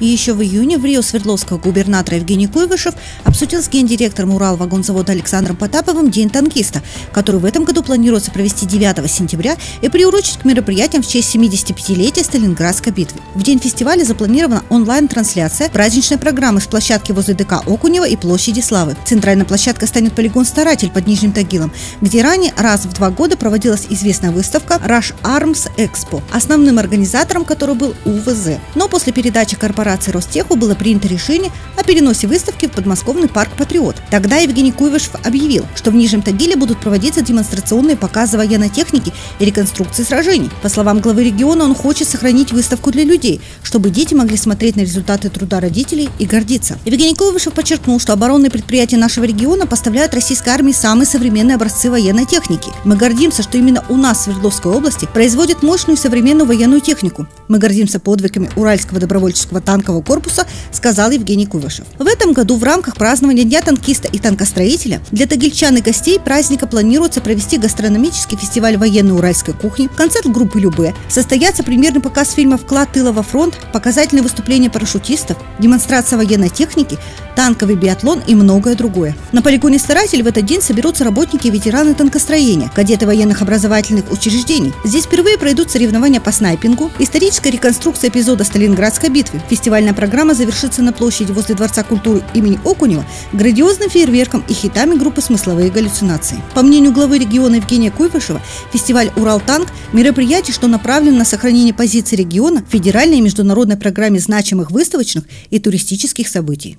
И еще в июне в Рио Свердловского губернатора Евгений Куйвышев обсудил с гендиректором Урал-вагонзавода Александром Потаповым День танкиста, который в этом году планируется провести 9 сентября и приурочить к мероприятиям в честь 75-летия Сталинградской битвы. В день фестиваля запланирована онлайн-трансляция праздничной программы с площадки возле ДК Окунева и площади Славы. Центральной площадкой станет полигон «Старатель» под Нижним Тагилом, где ранее раз в два года проводилась известная выставка Rush Arms Expo, основным организатором которой был УВЗ. Но после передачи корпорации Ростеху было принято решение о переносе выставки в подмосковный парк «Патриот». Тогда Евгений Куйвышев объявил, что в Нижнем Тагиле будут проводиться демонстрационные показы военной техники и реконструкции сражений. По словам главы региона, он хочет сохранить выставку для людей, чтобы дети могли смотреть на результаты труда родителей и гордиться. Евгений Куйвышев подчеркнул, что оборонные предприятия нашего региона поставляют российской армии самые современные образцы военной техники. Мы гордимся, что именно у нас в Свердловской области производят мощную современную военную технику. Мы гордимся подвигами Уральского добровольческого танкового корпуса, сказал Евгений Кувышев. В этом году в рамках празднования Дня танкиста и танкостроителя для тагильчан и гостей праздника планируется провести гастрономический фестиваль военной уральской кухни, концерт группы Любе, состоятся примерный показ фильма «Вклад тыла во фронт», показательные выступления парашютистов, демонстрация военной техники, танковый биатлон и многое другое. На полигоне «Старатель» в этот день соберутся работники и ветераны танкостроения, кадеты военных образовательных учреждений. Здесь впервые пройдут соревнования по снайпингу, историческая реконструкция эпизода Сталинградской битвы. Фестивальная программа завершится на площади возле Дворца культуры имени Окунева грандиозным фейерверком и хитами группы «Смысловые галлюцинации». По мнению главы региона Евгения Куйвышева, фестиваль «Уралтанк» – мероприятие, что направлено на сохранение позиций региона в федеральной и международной программе значимых выставочных и туристических событий.